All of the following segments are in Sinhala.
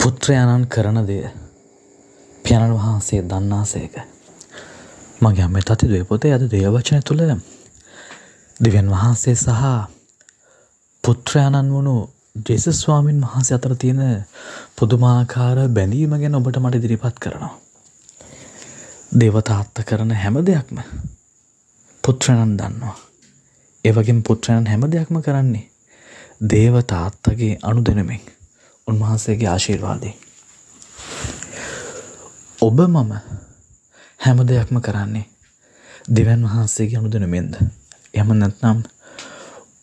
පුත්‍රයාණන් කරන දෙය පියාණන් වහන්සේ දන්නා සේක. මගේ අම්මේ තති පොතේ අද දේවචන තුළ දෙවන් වහන්සේ සහ පුත්‍රයාණන් වුණු ජෙසස්වාමින් වහන්සේ අතර තියෙන පුදුමාකාර බැඳීම ගැන ඔබට මට ඉදිරිපත් කරනවා. දේවතාත්ත කරන හැම දෙයක්ම පුත්‍රණන් දන්නවා. ඒවගේම පුත්‍රයන් හැම දෙයක්ම කරන්නේ දේවතාත්තගේ අනු දෙනමින් උන්වහන්සේගේ ආශීර්වාදයෙන්. ඔබ මම හැම දෙයක්ම කරන්නේ දෙවන් වහන්සේගේ අනුදනමෙන්ද. එම නැත්නම්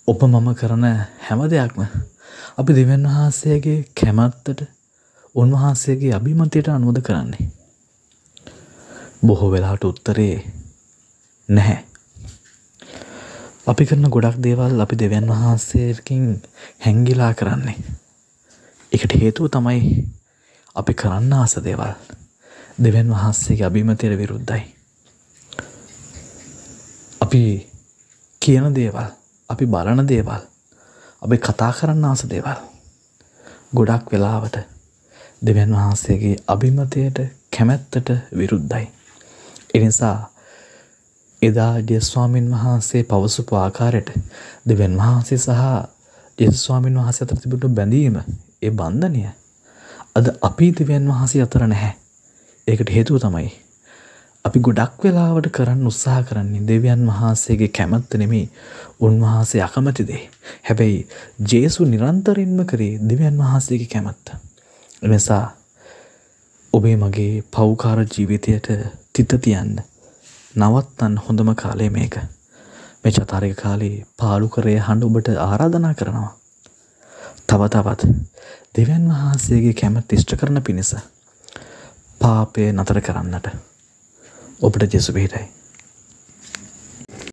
ඔබ මම කරන හැම දෙයක්ම අපි දෙවන් වහන්සේගේ කැමත්තට උන්වහන්සේගේ අභිමතයට අනුවද කරන්නේ. බොහෝ වෙලාට උත්තරේ නැහැ. අපි කරන ගොඩක් දේවල් අපි දෙවන් වහන්සේකින් හැංගිලා කරන්නේ. එකට හේතුව තමයි අපි කරන්න ආස දේවල් දෙවන් වහන්සේගේ අභිමතයට විරුද්ධයි. අපි කියන දේවල් අපි බලන දේවල් අපි කතා කරන්න ආස දේවල් ගොඩක් වෙලාවට දෙවන් වහන්සේගේ අභිමතයට කැමැත්තට විරුද්ධයි. එනිසා එදා ජයස්වාමීන් වහන්සේ පවසුපු ආකාරයට දෙවන් වහන්සේ සහ ජෙස්වාමීන් වහස අතර තිබුණු බැඳීම ඒ බන්ධනය අද අපි දෙවියන් වහන්සේ අතර නැහැ. ඒකට හේතුව තමයි අපි ගොඩක් වෙලාවට කරන්න උත්සාහ කරන්නේ දෙවියන් වහන්සේගේ කැමැත්ත නෙමෙයි උන්වහන්සේ අකමැති දේ. හැබැයි ජේසු නිරන්තරයෙන්ම කරේ දෙවියන් වහන්සේගේ කැමැත්ත. එනිසා ඔබේ මගේ පෞකාර ජීවිතයට තිත තියන්න නවත්තන්න හොඳම කාලය මේක. මේ චතාරික කාලේ පාලු කරේ හඬ ඔබට ආරාධනා කරනවා. තව තවත් දෙවන් වහන්සේගේ කැමැත්ත ඉෂ්ට කරන පිණිස පාපය නතර කරන්නට ඔබට ජෙසු පිහිටයි.